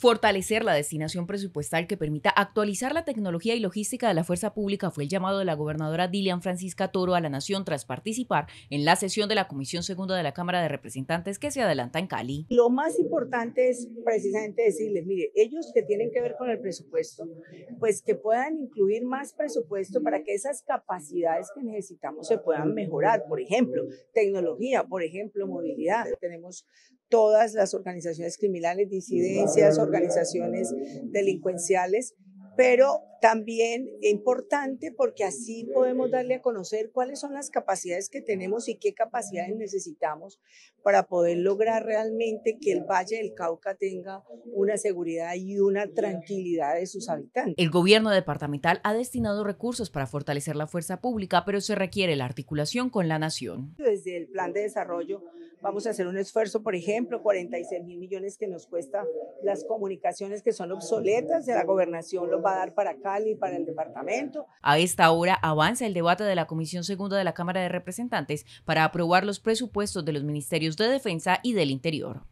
Fortalecer la destinación presupuestal que permita actualizar la tecnología y logística de la fuerza pública fue el llamado de la gobernadora Dilian Francisca Toro a la Nación tras participar en la sesión de la Comisión Segunda de la Cámara de Representantes que se adelanta en Cali. Lo más importante es precisamente decirles, mire, ellos que tienen que ver con el presupuesto, pues que puedan incluir más presupuesto para que esas capacidades que necesitamos se puedan mejorar. Por ejemplo, tecnología, por ejemplo, movilidad. Tenemos todas las organizaciones criminales, disidencias, organizaciones delincuenciales, pero también importante porque así podemos darle a conocer cuáles son las capacidades que tenemos y qué capacidades necesitamos para poder lograr realmente que el Valle del Cauca tenga una seguridad y una tranquilidad de sus habitantes. El gobierno departamental ha destinado recursos para fortalecer la fuerza pública, pero se requiere la articulación con la nación. Desde el plan de desarrollo vamos a hacer un esfuerzo, por ejemplo, 46 mil millones que nos cuesta las comunicaciones que son obsoletas, de la gobernación los va a dar para acá para el departamento. A esta hora avanza el debate de la Comisión Segunda de la Cámara de Representantes para aprobar los presupuestos de los Ministerios de Defensa y del Interior.